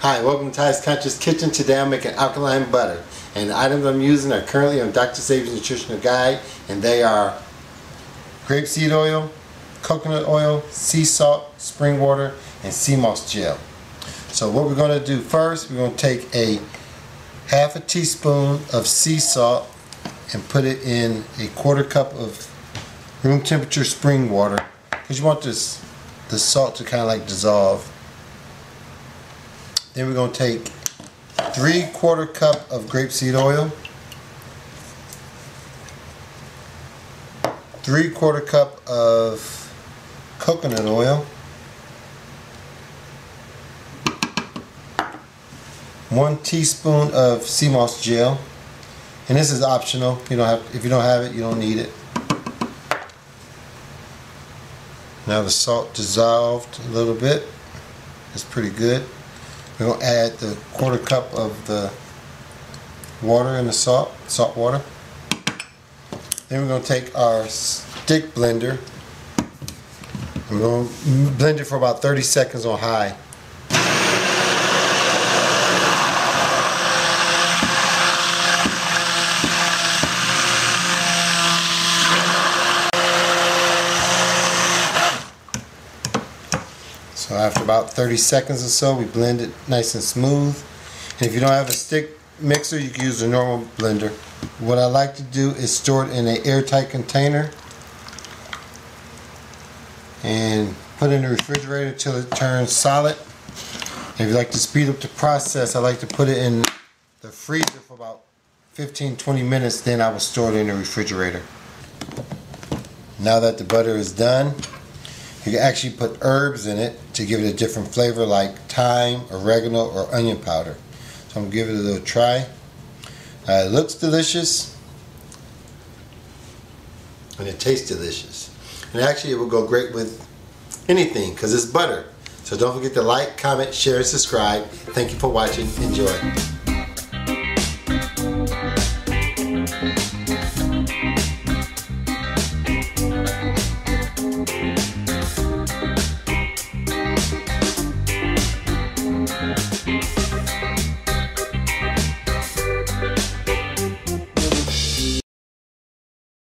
Hi, welcome to Ty's Conscious Kitchen. Today I'm making alkaline butter. And the items I'm using are currently on Dr. Sebi's Nutritional Guide. And they are grapeseed oil, coconut oil, sea salt, spring water, and sea moss gel. So what we're going to do first, we're going to take a half a teaspoon of sea salt and put it in a quarter cup of room temperature spring water because you want this the salt to kind of like dissolve then we're going to take three quarter cup of grapeseed oil three quarter cup of coconut oil one teaspoon of sea moss gel. And this is optional. You don't have if you don't have it you don't need it. Now the salt dissolved a little bit. It's pretty good to add the quarter cup of the water and the salt salt water. Then we're going to take our stick blender. We're going to blend it for about 30 seconds on high So after about 30 seconds or so, we blend it nice and smooth. And if you don't have a stick mixer, you can use a normal blender. What I like to do is store it in an airtight container and put it in the refrigerator until it turns solid. If you like to speed up the process, I like to put it in the freezer for about 15-20 minutes, then I will store it in the refrigerator. Now that the butter is done, you can actually put herbs in it to give it a different flavor like thyme, oregano, or onion powder. So I'm to give it a little try. Uh, it looks delicious. And it tastes delicious. And actually it will go great with anything because it's butter. So don't forget to like, comment, share, and subscribe. Thank you for watching. Enjoy.